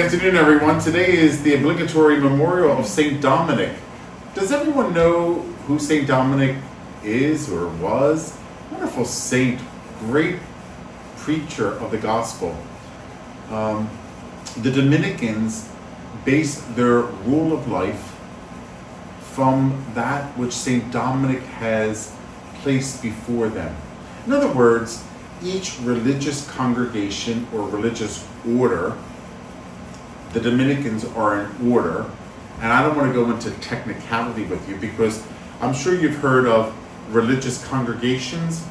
afternoon, everyone. Today is the obligatory memorial of St. Dominic. Does everyone know who St. Dominic is or was? Wonderful saint, great preacher of the gospel. Um, the Dominicans base their rule of life from that which St. Dominic has placed before them. In other words, each religious congregation or religious order, the Dominicans are an order, and I don't want to go into technicality with you because I'm sure you've heard of religious congregations,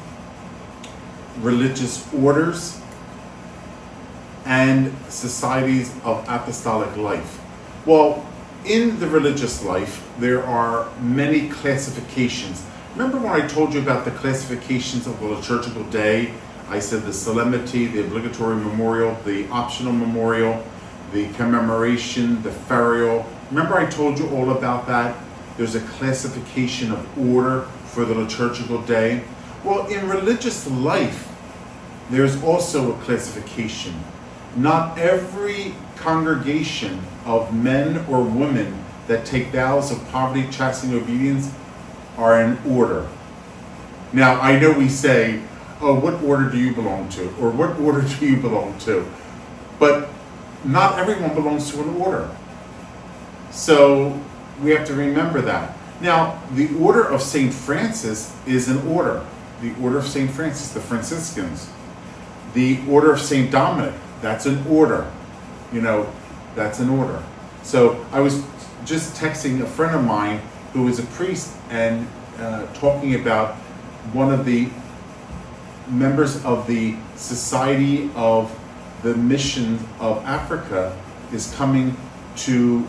religious orders, and societies of apostolic life. Well, in the religious life, there are many classifications. Remember when I told you about the classifications of the liturgical day? I said the solemnity, the obligatory memorial, the optional memorial, the commemoration, the ferial. Remember I told you all about that? There's a classification of order for the liturgical day. Well, in religious life, there's also a classification. Not every congregation of men or women that take vows of poverty, chastity, and obedience are in order. Now, I know we say, oh, what order do you belong to? Or what order do you belong to? But not everyone belongs to an order. So we have to remember that. Now, the Order of St. Francis is an order. The Order of St. Francis, the Franciscans. The Order of St. Dominic, that's an order. You know, that's an order. So I was just texting a friend of mine who is a priest and uh, talking about one of the members of the Society of the Mission of Africa is coming to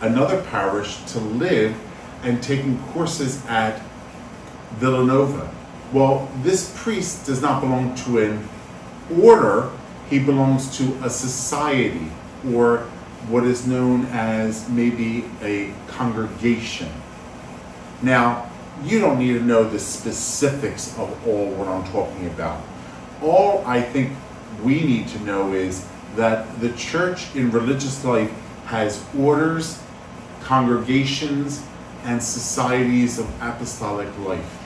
another parish to live and taking courses at Villanova. Well, this priest does not belong to an order, he belongs to a society or what is known as maybe a congregation. Now, you don't need to know the specifics of all what I'm talking about. All I think we need to know is that the church in religious life has orders, congregations, and societies of apostolic life.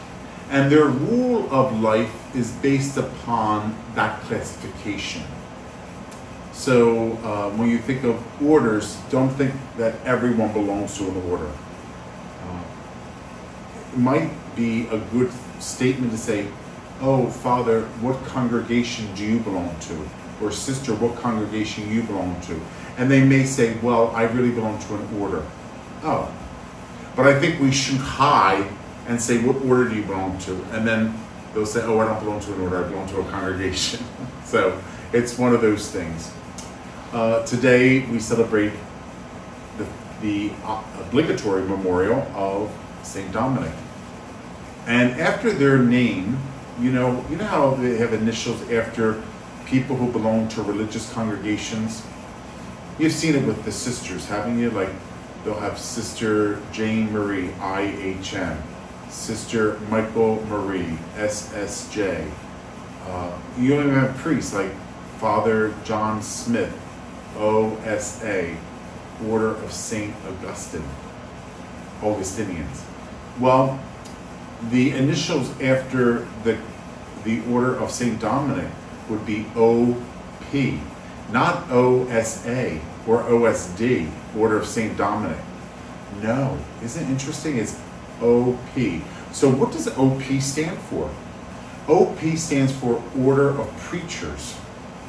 And their rule of life is based upon that classification. So uh, when you think of orders, don't think that everyone belongs to an order. Uh, it might be a good statement to say, oh, Father, what congregation do you belong to? Or sister, what congregation you belong to? And they may say, well, I really belong to an order. Oh. But I think we shoot high and say, what order do you belong to? And then they'll say, oh, I don't belong to an order, I belong to a congregation. so it's one of those things. Uh, today we celebrate the, the obligatory memorial of St. Dominic. And after their name, you know, you know how they have initials after people who belong to religious congregations? You've seen it with the sisters, haven't you? Like they'll have Sister Jane Marie, IHM, Sister Michael Marie, SSJ. Uh, you even have priests like Father John Smith, OSA, Order of St. Augustine, Augustinians. Well, the initials after the, the Order of St. Dominic would be OP, not OSA or OSD, Order of St. Dominic. No, isn't it interesting? It's OP. So what does OP stand for? OP stands for Order of Preachers.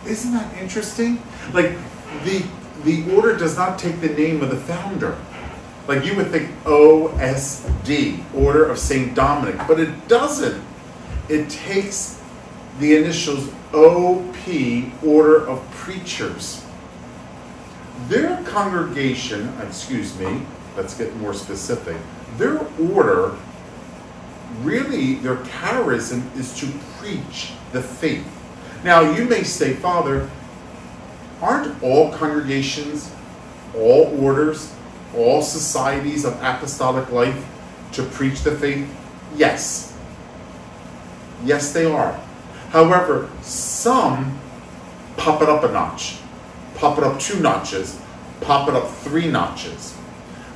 Isn't that interesting? Like the the order does not take the name of the founder. Like you would think OSD, Order of St. Dominic, but it doesn't. It takes the initials OP, Order of Preachers. Their congregation, excuse me, let's get more specific, their order, really, their charism is to preach the faith. Now, you may say, Father, aren't all congregations, all orders, all societies of apostolic life to preach the faith? Yes. Yes, they are. However, some pop it up a notch, pop it up two notches, pop it up three notches.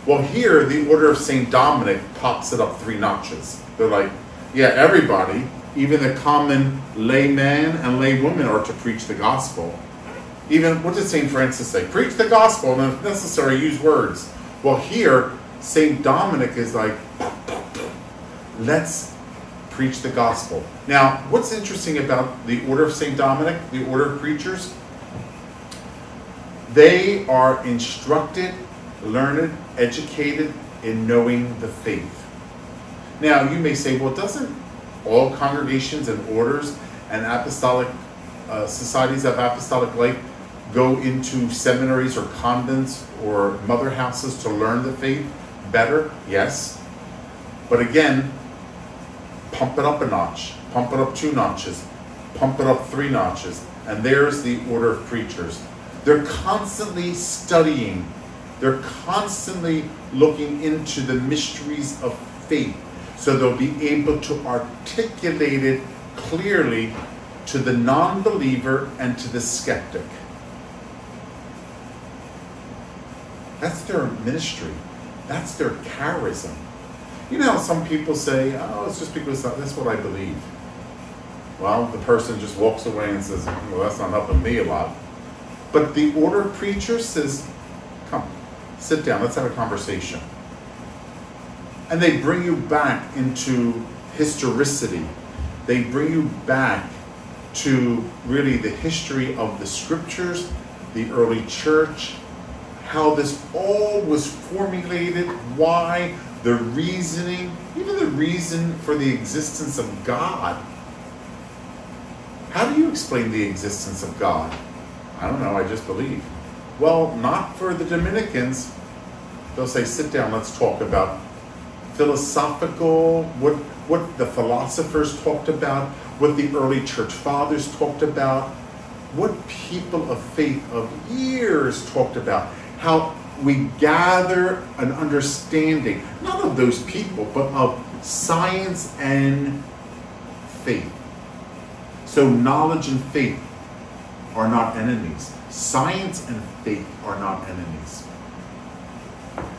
Well, here, the Order of St. Dominic pops it up three notches. They're like, yeah, everybody, even the common layman and laywoman, are to preach the gospel. Even, what did St. Francis say? Preach the gospel, and if necessary, use words. Well, here, St. Dominic is like, let's preach the gospel. Now, what's interesting about the Order of St. Dominic, the Order of Preachers? They are instructed, learned, educated in knowing the faith. Now, you may say, well, doesn't all congregations and orders and apostolic uh, societies of apostolic life go into seminaries or convents or mother houses to learn the faith better? Yes. But again, pump it up a notch, pump it up two notches, pump it up three notches, and there's the order of preachers. They're constantly studying, they're constantly looking into the mysteries of faith so they'll be able to articulate it clearly to the non believer and to the skeptic. That's their ministry. That's their charism. You know how some people say, oh, it's just because that's what I believe. Well, the person just walks away and says, well, that's not helping me a lot. But the order preacher says, come, sit down, let's have a conversation. And they bring you back into historicity. They bring you back to really the history of the scriptures, the early church, how this all was formulated, why, the reasoning, even the reason for the existence of God. How do you explain the existence of God? I don't know, I just believe. Well, not for the Dominicans. They'll say, sit down, let's talk about philosophical, what, what the philosophers talked about, what the early church fathers talked about, what people of faith of years talked about, how we gather an understanding, not of those people, but of science and faith. So knowledge and faith are not enemies. Science and faith are not enemies.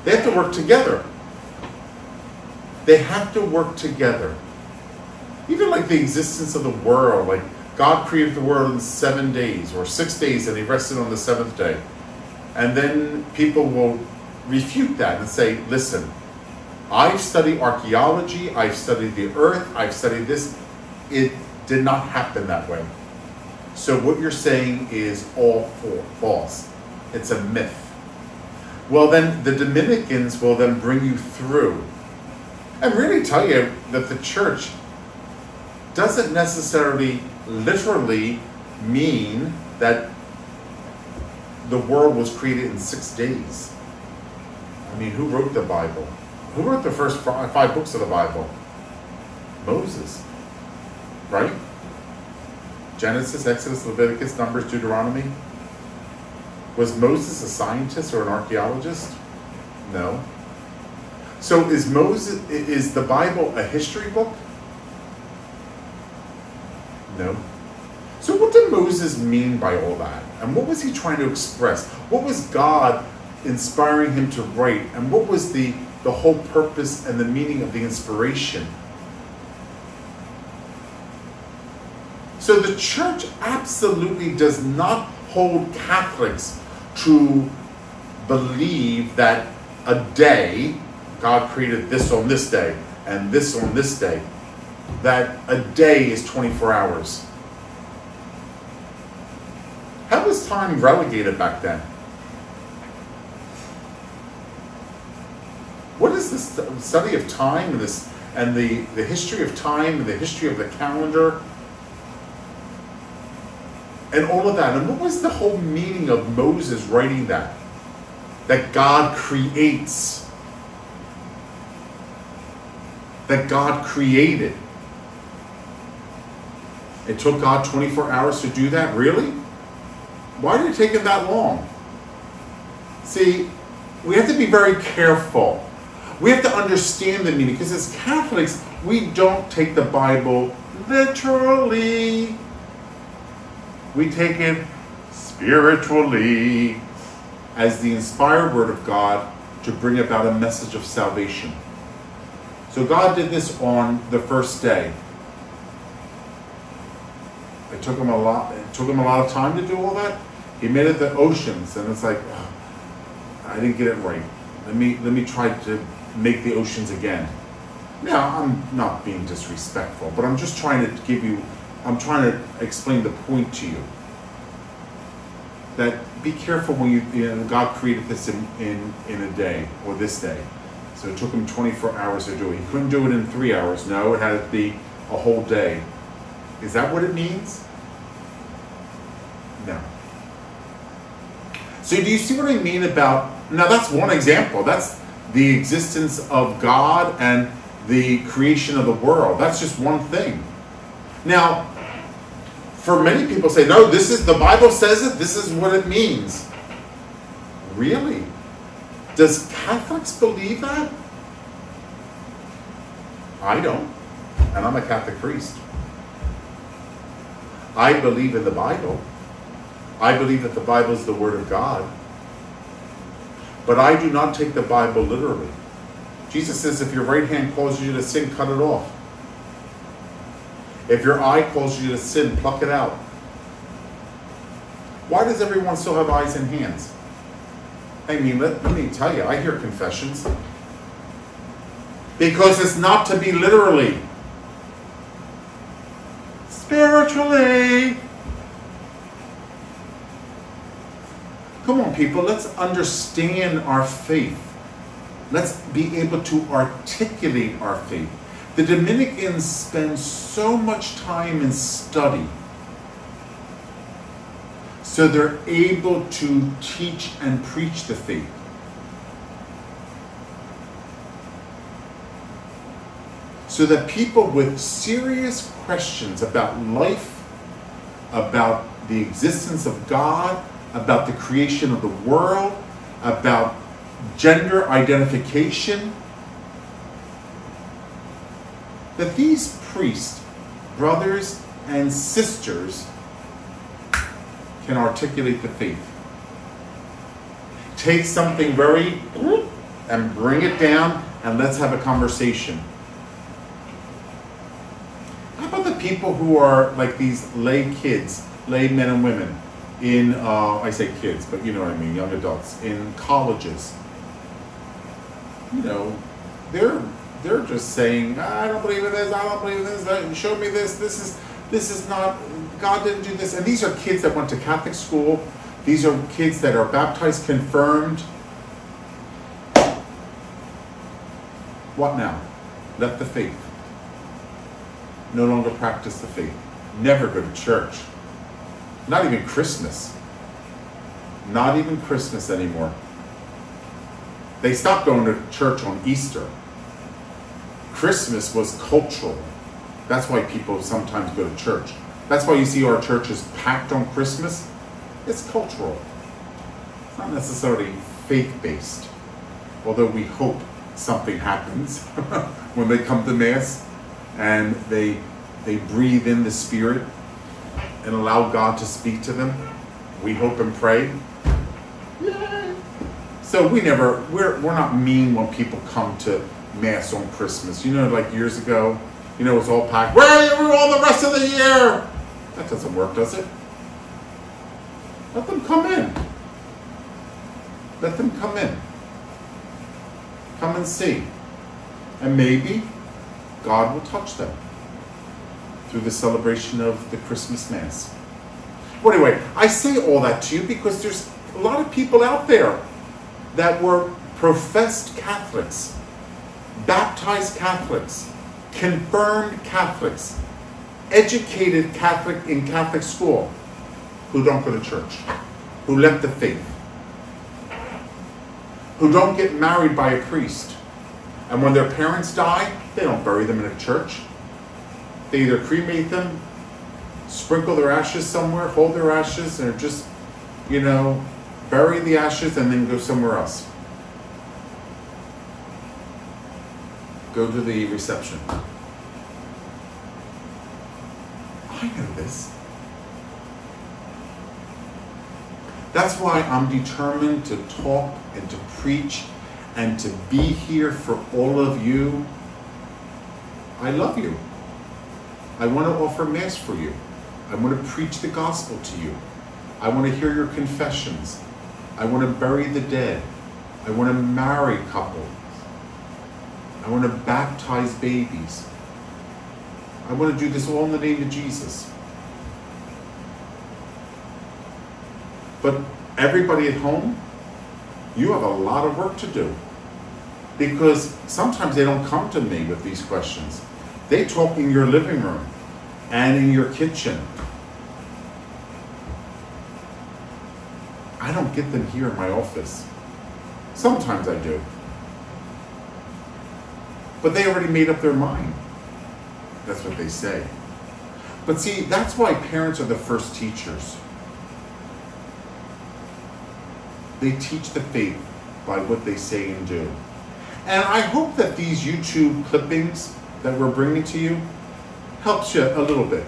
They have to work together. They have to work together. Even like the existence of the world, like God created the world in seven days or six days and he rested on the seventh day. And then people will refute that and say, listen, I've studied archaeology, I've studied the earth, I've studied this. It did not happen that way. So what you're saying is all false. It's a myth. Well, then the Dominicans will then bring you through and really tell you that the church doesn't necessarily literally mean that the world was created in six days. I mean, who wrote the Bible? Who wrote the first five books of the Bible? Moses, right? Genesis, Exodus, Leviticus, Numbers, Deuteronomy. Was Moses a scientist or an archaeologist? No. So is Moses is the Bible a history book? No. So what did Moses mean by all that? And what was he trying to express? What was God inspiring him to write? And what was the, the whole purpose and the meaning of the inspiration? So the church absolutely does not hold Catholics to believe that a day God created this on this day and this on this day, that a day is 24 hours. How was time relegated back then? What is this study of time and this and the, the history of time and the history of the calendar and all of that? And what was the whole meaning of Moses writing that? That God creates that God created. It took God 24 hours to do that? Really? Why did it take him that long? See, we have to be very careful. We have to understand the meaning because as Catholics, we don't take the Bible literally. We take it spiritually. as the inspired word of God to bring about a message of salvation. So God did this on the first day. It took him a lot. It took him a lot of time to do all that. He made it the oceans, and it's like, oh, I didn't get it right. Let me let me try to make the oceans again. Now I'm not being disrespectful, but I'm just trying to give you. I'm trying to explain the point to you. That be careful when you, you know, God created this in, in, in a day or this day. So it took him 24 hours to do it. He couldn't do it in three hours. No, it had to be a whole day. Is that what it means? No. So do you see what I mean about, now that's one example. That's the existence of God and the creation of the world. That's just one thing. Now, for many people say, no, this is, the Bible says it, this is what it means. Really? Does Catholics believe that? I don't. And I'm a Catholic priest. I believe in the Bible. I believe that the Bible is the Word of God. But I do not take the Bible literally. Jesus says, if your right hand causes you to sin, cut it off. If your eye causes you to sin, pluck it out. Why does everyone still have eyes and hands? I mean, let, let me tell you, I hear confessions. Because it's not to be literally. Spiritually. Come on, people, let's understand our faith. Let's be able to articulate our faith. The Dominicans spend so much time in study so they're able to teach and preach the faith. So that people with serious questions about life, about the existence of God, about the creation of the world, about gender identification, that these priests, brothers, and sisters can articulate the faith. Take something very and bring it down and let's have a conversation. How about the people who are like these lay kids, lay men and women in, uh, I say kids, but you know what I mean, young adults, in colleges? You know, they're they're just saying, I don't believe in this, I don't believe in this, show me this, this is this is not God didn't do this. And these are kids that went to Catholic school. These are kids that are baptized, confirmed. What now? Left the faith. No longer practice the faith. Never go to church. Not even Christmas. Not even Christmas anymore. They stopped going to church on Easter. Christmas was cultural. That's why people sometimes go to church. That's why you see our churches packed on Christmas. It's cultural. It's not necessarily faith-based. Although we hope something happens when they come to Mass and they they breathe in the Spirit and allow God to speak to them. We hope and pray. So we never we're we're not mean when people come to Mass on Christmas. You know, like years ago, you know, it was all packed. Where are you all the rest of the year? That doesn't work, does it? Let them come in. Let them come in. Come and see. And maybe God will touch them through the celebration of the Christmas Mass. Well, anyway, I say all that to you because there's a lot of people out there that were professed Catholics, baptized Catholics, confirmed Catholics, educated Catholic in Catholic school who don't go to church, who left the faith, who don't get married by a priest. And when their parents die, they don't bury them in a church. They either cremate them, sprinkle their ashes somewhere, hold their ashes, or just, you know, bury the ashes and then go somewhere else. Go to the reception. I know this. That's why I'm determined to talk and to preach and to be here for all of you. I love you. I want to offer Mass for you. I want to preach the gospel to you. I want to hear your confessions. I want to bury the dead. I want to marry couples. I want to baptize babies. I want to do this all in the name of Jesus. But everybody at home, you have a lot of work to do. Because sometimes they don't come to me with these questions. They talk in your living room and in your kitchen. I don't get them here in my office. Sometimes I do. But they already made up their mind. That's what they say. But see, that's why parents are the first teachers. They teach the faith by what they say and do. And I hope that these YouTube clippings that we're bringing to you helps you a little bit.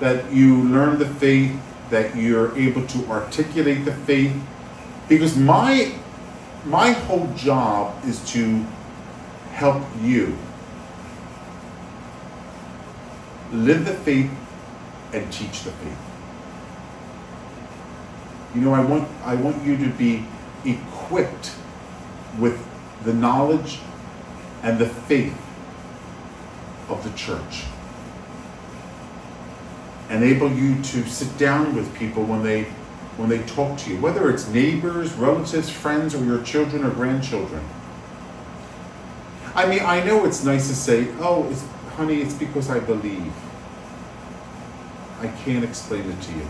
That you learn the faith, that you're able to articulate the faith. Because my my whole job is to help you live the faith and teach the faith. You know, I want I want you to be equipped with the knowledge and the faith of the church. Enable you to sit down with people when they when they talk to you, whether it's neighbors, relatives, friends, or your children or grandchildren. I mean, I know it's nice to say, "Oh, it's, honey, it's because I believe." I can't explain it to you.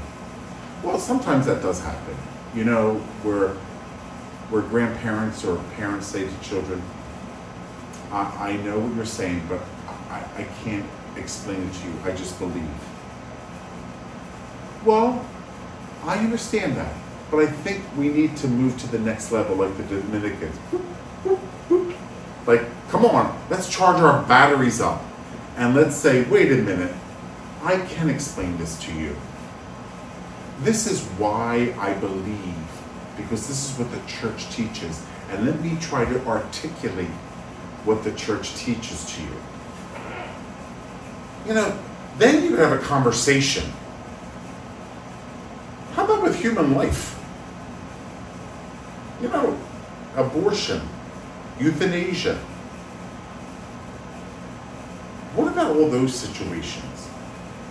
Well, sometimes that does happen. You know, where where grandparents or parents say to children, I, I know what you're saying, but I, I can't explain it to you. I just believe. Well, I understand that, but I think we need to move to the next level like the Dominicans. Like, come on, let's charge our batteries up and let's say, wait a minute, I can explain this to you. This is why I believe, because this is what the church teaches. And let me try to articulate what the church teaches to you. You know, then you have a conversation. Human life? You know, abortion, euthanasia. What about all those situations?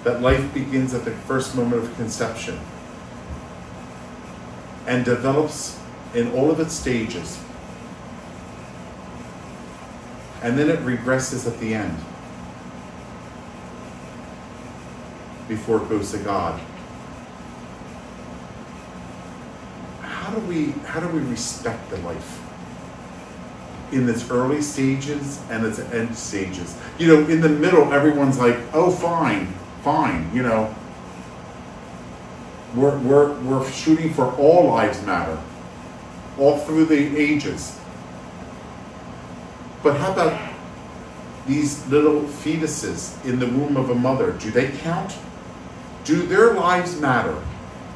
That life begins at the first moment of conception and develops in all of its stages. And then it regresses at the end before it goes to God. How do we how do we respect the life? In its early stages and its end stages. You know, in the middle everyone's like, oh fine, fine, you know, we're, we're, we're shooting for all lives matter, all through the ages. But how about these little fetuses in the womb of a mother? Do they count? Do their lives matter?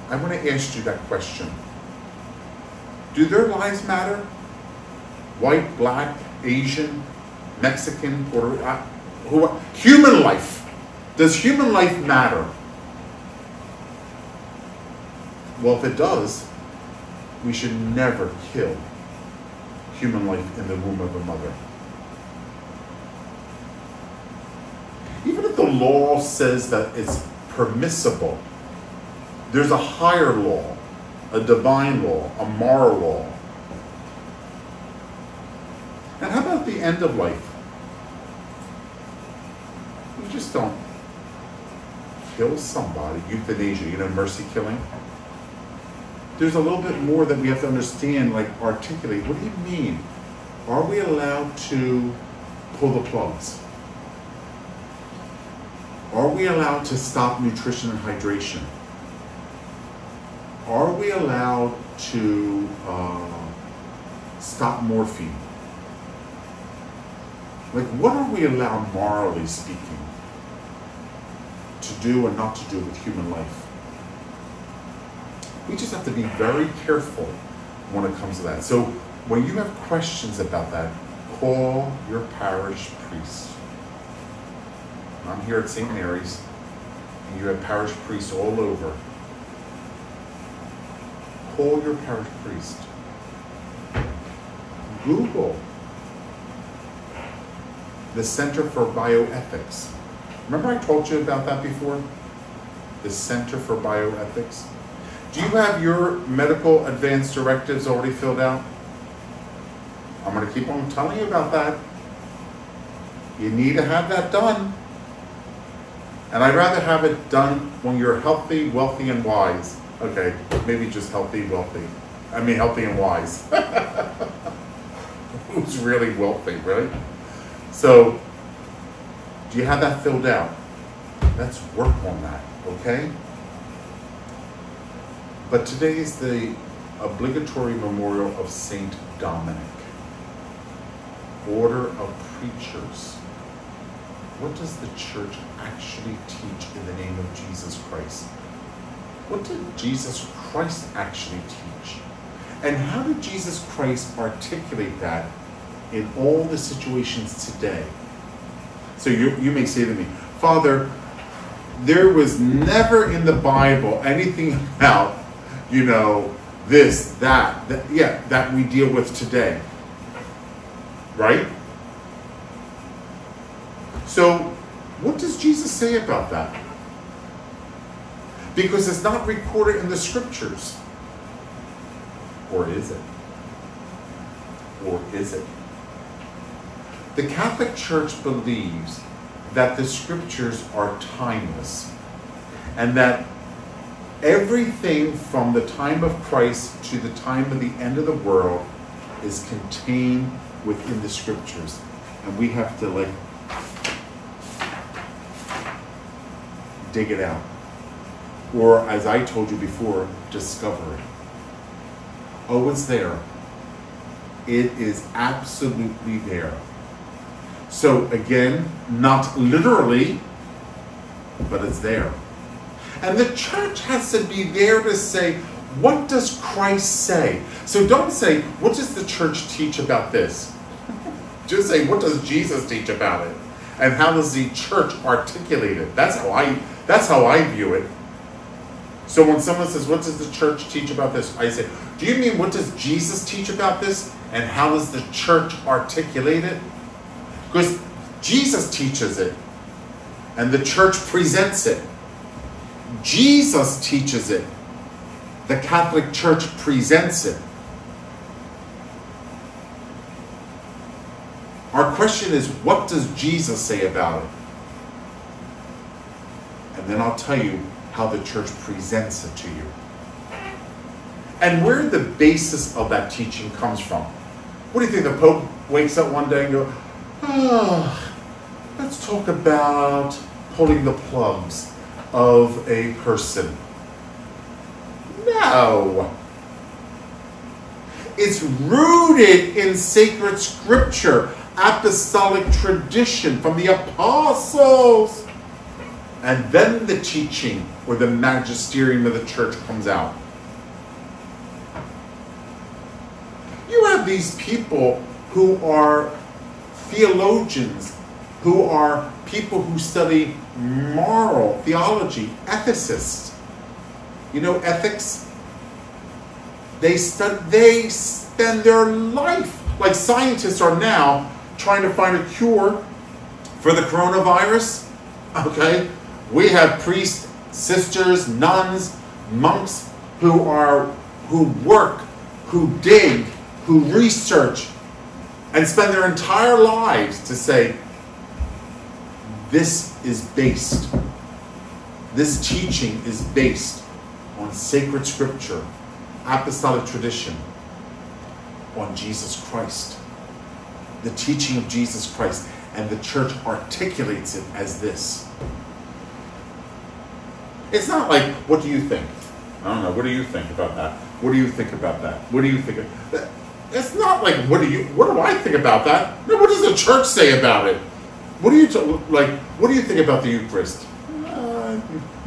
I want to ask you that question. Do their lives matter? White, black, Asian, Mexican, Puerto who, human life. Does human life matter? Well, if it does, we should never kill human life in the womb of a mother. Even if the law says that it's permissible, there's a higher law, a divine law, a moral law. And how about the end of life? You just don't kill somebody, euthanasia, you know, mercy killing there's a little bit more that we have to understand, like articulate. What do you mean? Are we allowed to pull the plugs? Are we allowed to stop nutrition and hydration? We allowed to uh, stop morphine? Like, what are we allowed, morally speaking, to do and not to do with human life? We just have to be very careful when it comes to that. So when you have questions about that, call your parish priest. I'm here at St. Mary's, and you have parish priests all over. Call your parish priest. Google the Center for Bioethics. Remember I told you about that before? The Center for Bioethics. Do you have your medical advance directives already filled out? I'm going to keep on telling you about that. You need to have that done. And I'd rather have it done when you're healthy, wealthy, and wise. Okay, maybe just healthy, wealthy. I mean, healthy and wise. Who's really wealthy, right? So, do you have that filled out? Let's work on that, okay? But today is the obligatory memorial of Saint Dominic, Order of Preachers. What does the church actually teach in the name of Jesus Christ? What did Jesus Christ actually teach? And how did Jesus Christ articulate that in all the situations today? So you, you may say to me, Father, there was never in the Bible anything about you know, this, that, that, yeah, that we deal with today. Right? So, what does Jesus say about that? Because it's not recorded in the scriptures. Or is it? Or is it? The Catholic Church believes that the scriptures are timeless and that everything from the time of Christ to the time of the end of the world is contained within the scriptures. And we have to like dig it out. Or as I told you before, discover it. Oh, it's there. It is absolutely there. So again, not literally, but it's there. And the church has to be there to say, what does Christ say? So don't say, what does the church teach about this? Just say, what does Jesus teach about it? And how does the church articulate it? That's how I that's how I view it. So when someone says, what does the church teach about this? I say, do you mean what does Jesus teach about this? And how does the church articulate it? Because Jesus teaches it, and the church presents it. Jesus teaches it. The Catholic Church presents it. Our question is, what does Jesus say about it? And then I'll tell you how the church presents it to you. And where the basis of that teaching comes from. What do you think? The Pope wakes up one day and goes, oh, ah, let's talk about pulling the plugs of a person. No. It's rooted in sacred scripture, apostolic tradition from the apostles. And then the teaching or the magisterium of the church comes out. You have these people who are theologians, who are people who study moral theology, ethicists. You know, ethics. They stud, they spend their life like scientists are now trying to find a cure for the coronavirus. Okay, we have priests, sisters, nuns, monks who are who work, who dig, who research, and spend their entire lives to say this is based, this teaching is based on sacred scripture, apostolic tradition, on Jesus Christ. The teaching of Jesus Christ. And the church articulates it as this. It's not like, what do you think? I don't know. What do you think about that? What do you think about that? What do you think? Of, it's not like, what do you, what do I think about that? No, what does the church say about it? What do you like? What do you think about the Eucharist? Uh,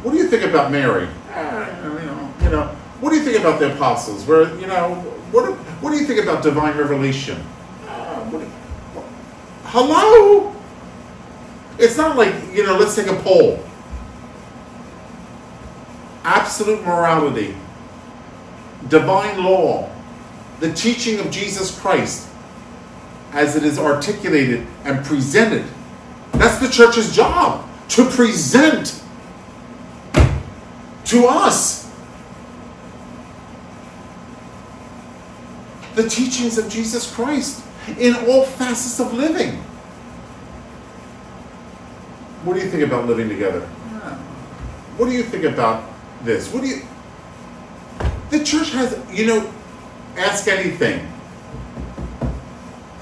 what do you think about Mary? Uh, you know, you know. what do you think about the apostles? Where you know, what what do you think about divine revelation? Uh, what, what, hello. It's not like you know. Let's take a poll. Absolute morality, divine law, the teaching of Jesus Christ, as it is articulated and presented. That's the church's job to present to us the teachings of Jesus Christ in all facets of living. What do you think about living together? What do you think about this? What do you. The church has, you know, ask anything.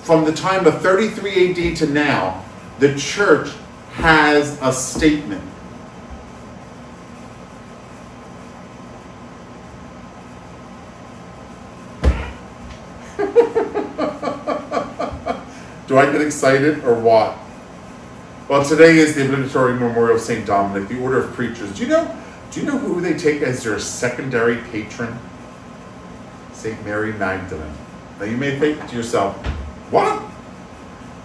From the time of 33 AD to now, the church has a statement. Do I get excited or what? Well, today is the obligatory memorial of St. Dominic, the order of preachers. Do you know do you know who they take as their secondary patron? St. Mary Magdalene. Now you may think to yourself, what?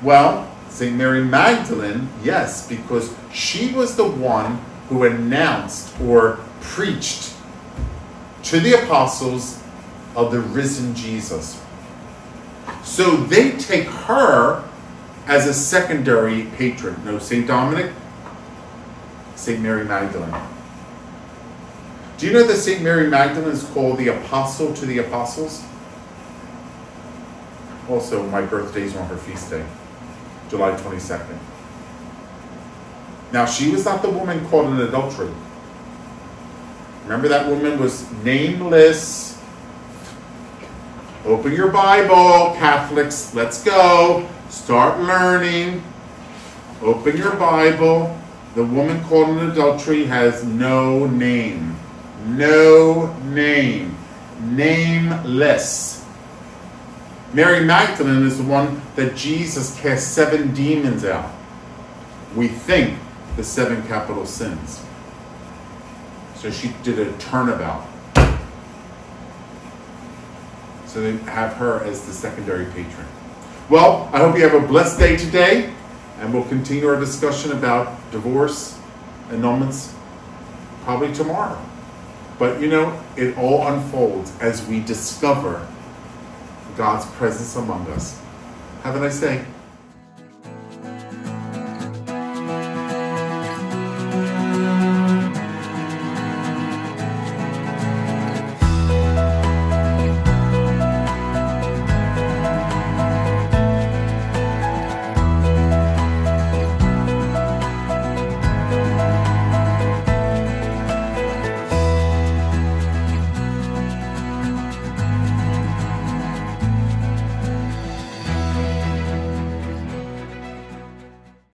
Well, St. Mary Magdalene, yes, because she was the one who announced or preached to the apostles of the risen Jesus. So they take her as a secondary patron. No, St. Dominic, St. Mary Magdalene. Do you know that St. Mary Magdalene is called the apostle to the apostles? Also, my birthday is on her feast day, July 22nd. Now, she was not the woman caught in adultery. Remember that woman was nameless. Open your Bible, Catholics. Let's go. Start learning. Open your Bible. The woman caught in adultery has no name. No name. Nameless. Mary Magdalene is the one that Jesus cast seven demons out. We think the seven capital sins. So she did a turnabout. So they have her as the secondary patron. Well, I hope you have a blessed day today, and we'll continue our discussion about divorce, annulments, probably tomorrow. But you know, it all unfolds as we discover God's presence among us. Have a nice day.